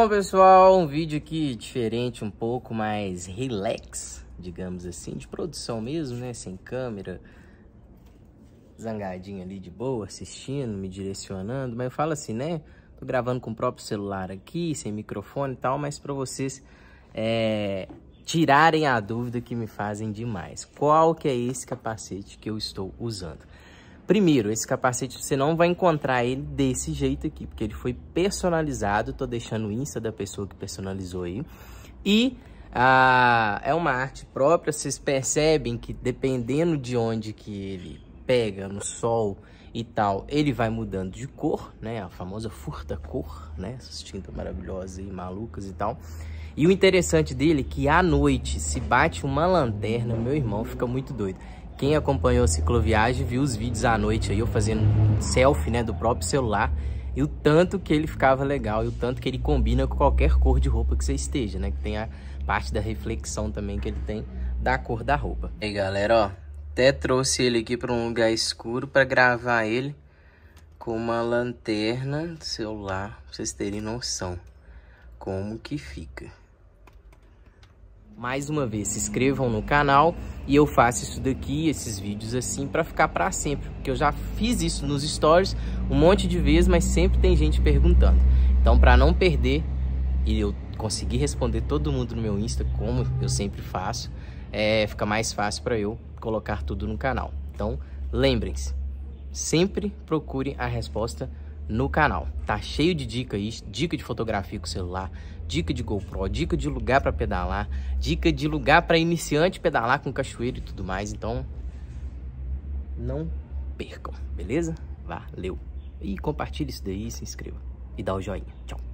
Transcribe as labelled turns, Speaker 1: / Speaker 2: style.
Speaker 1: Bom pessoal, um vídeo aqui diferente, um pouco mais relax, digamos assim, de produção mesmo, né? Sem câmera, zangadinho ali de boa, assistindo, me direcionando. Mas eu falo assim, né? Tô gravando com o próprio celular aqui, sem microfone e tal, mas para vocês é, tirarem a dúvida que me fazem demais. Qual que é esse capacete que eu estou usando? Primeiro, esse capacete você não vai encontrar ele desse jeito aqui, porque ele foi personalizado. Tô deixando o Insta da pessoa que personalizou aí. E ah, é uma arte própria, vocês percebem que dependendo de onde que ele pega, no sol e tal, ele vai mudando de cor, né? A famosa furta-cor, né? Essas tintas maravilhosas e malucas e tal. E o interessante dele é que à noite, se bate uma lanterna, meu irmão fica muito doido. Quem acompanhou a cicloviagem viu os vídeos à noite aí, eu fazendo selfie, né, do próprio celular. E o tanto que ele ficava legal e o tanto que ele combina com qualquer cor de roupa que você esteja, né? Que tem a parte da reflexão também que ele tem da cor da roupa. E aí, galera, ó. Até trouxe ele aqui para um lugar escuro para gravar ele com uma lanterna do celular, pra vocês terem noção como que fica. Mais uma vez, se inscrevam no canal e eu faço isso daqui, esses vídeos assim, para ficar para sempre. Porque eu já fiz isso nos stories um monte de vezes, mas sempre tem gente perguntando. Então, para não perder e eu conseguir responder todo mundo no meu Insta, como eu sempre faço, é, fica mais fácil para eu colocar tudo no canal. Então, lembrem-se, sempre procurem a resposta no canal. Tá cheio de dica aí, dica de fotografia com celular, dica de GoPro, dica de lugar para pedalar, dica de lugar para iniciante pedalar com cachoeiro e tudo mais. Então, não percam, beleza? Valeu. E compartilhe isso daí, se inscreva e dá o joinha. Tchau.